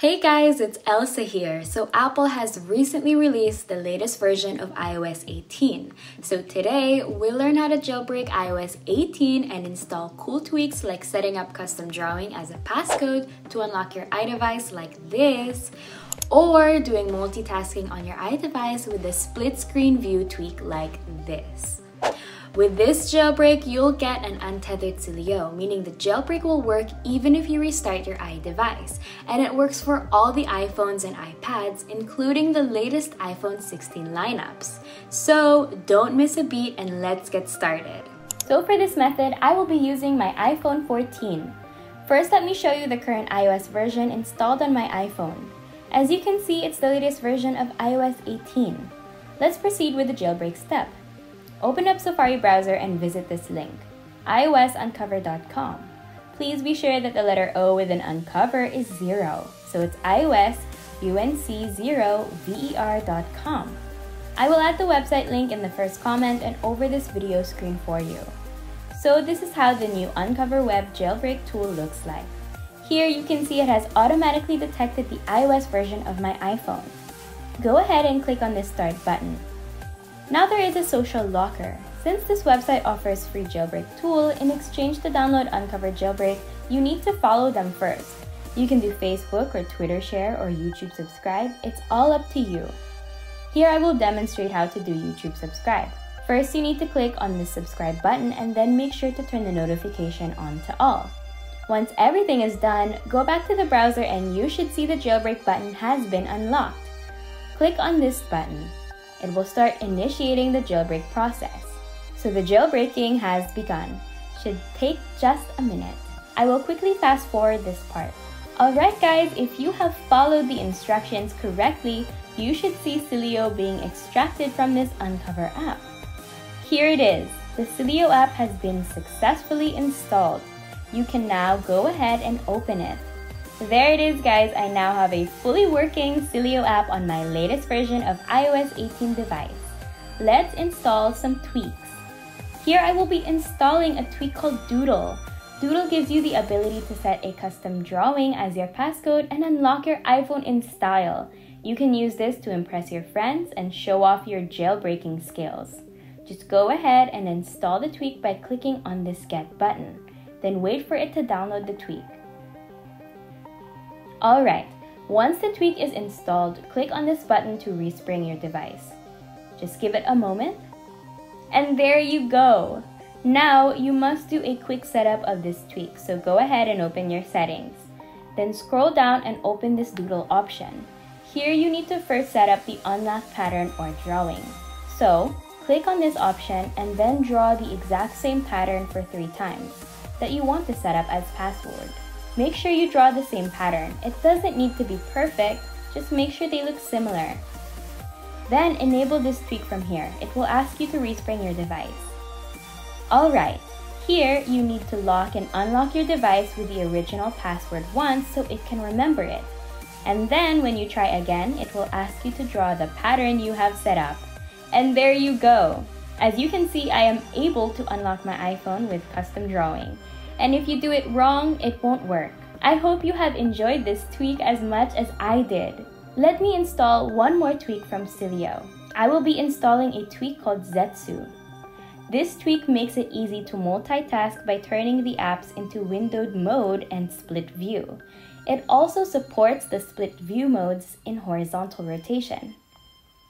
Hey guys, it's Elsa here. So Apple has recently released the latest version of iOS 18. So today, we'll learn how to jailbreak iOS 18 and install cool tweaks like setting up custom drawing as a passcode to unlock your iDevice like this, or doing multitasking on your iDevice with a split screen view tweak like this. With this jailbreak, you'll get an untethered Sileo, meaning the jailbreak will work even if you restart your iDevice, and it works for all the iPhones and iPads, including the latest iPhone 16 lineups. So don't miss a beat and let's get started. So for this method, I will be using my iPhone 14. First, let me show you the current iOS version installed on my iPhone. As you can see, it's the latest version of iOS 18. Let's proceed with the jailbreak step. Open up Safari browser and visit this link, iosuncover.com. Please be sure that the letter O with an uncover is zero, so it's iosunc0ver.com. I will add the website link in the first comment and over this video screen for you. So this is how the new Uncover Web jailbreak tool looks like. Here you can see it has automatically detected the iOS version of my iPhone. Go ahead and click on the Start button. Now there is a social locker. Since this website offers free jailbreak tool, in exchange to download Uncover Jailbreak, you need to follow them first. You can do Facebook or Twitter share or YouTube subscribe, it's all up to you. Here I will demonstrate how to do YouTube subscribe. First, you need to click on the subscribe button and then make sure to turn the notification on to all. Once everything is done, go back to the browser and you should see the jailbreak button has been unlocked. Click on this button it will start initiating the jailbreak process. So the jailbreaking has begun. Should take just a minute. I will quickly fast forward this part. Alright guys, if you have followed the instructions correctly, you should see Sileo being extracted from this Uncover app. Here it is. The Sileo app has been successfully installed. You can now go ahead and open it. There it is guys, I now have a fully working Sileo app on my latest version of iOS 18 device. Let's install some tweaks. Here I will be installing a tweak called Doodle. Doodle gives you the ability to set a custom drawing as your passcode and unlock your iPhone in style. You can use this to impress your friends and show off your jailbreaking skills. Just go ahead and install the tweak by clicking on this Get button. Then wait for it to download the tweak. Alright, once the tweak is installed, click on this button to respring your device. Just give it a moment. And there you go! Now, you must do a quick setup of this tweak, so go ahead and open your settings. Then scroll down and open this doodle option. Here you need to first set up the unlock pattern or drawing. So, click on this option and then draw the exact same pattern for three times that you want to set up as password. Make sure you draw the same pattern. It doesn't need to be perfect, just make sure they look similar. Then enable this tweak from here. It will ask you to respring your device. Alright, here you need to lock and unlock your device with the original password once so it can remember it. And then when you try again, it will ask you to draw the pattern you have set up. And there you go! As you can see, I am able to unlock my iPhone with custom drawing and if you do it wrong, it won't work. I hope you have enjoyed this tweak as much as I did. Let me install one more tweak from Sileo. I will be installing a tweak called Zetsu. This tweak makes it easy to multitask by turning the apps into windowed mode and split view. It also supports the split view modes in horizontal rotation.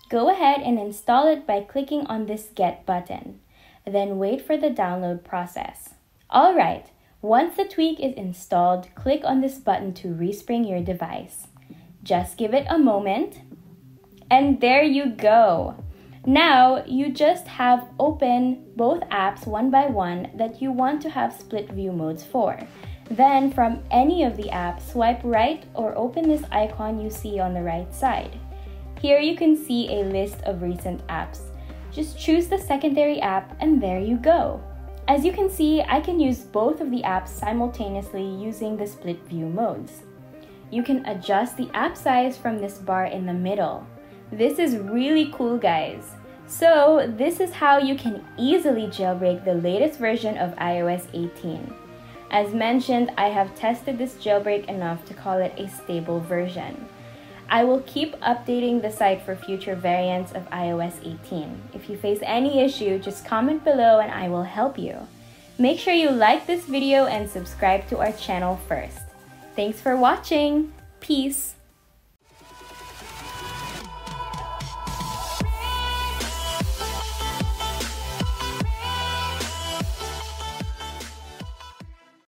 Go ahead and install it by clicking on this Get button. Then wait for the download process. Alright, once the tweak is installed, click on this button to respring your device. Just give it a moment, and there you go. Now, you just have open both apps one by one that you want to have split view modes for. Then, from any of the apps, swipe right or open this icon you see on the right side. Here you can see a list of recent apps. Just choose the secondary app and there you go. As you can see, I can use both of the apps simultaneously using the split view modes. You can adjust the app size from this bar in the middle. This is really cool guys. So this is how you can easily jailbreak the latest version of iOS 18. As mentioned, I have tested this jailbreak enough to call it a stable version. I will keep updating the site for future variants of iOS 18. If you face any issue, just comment below and I will help you. Make sure you like this video and subscribe to our channel first. Thanks for watching. Peace.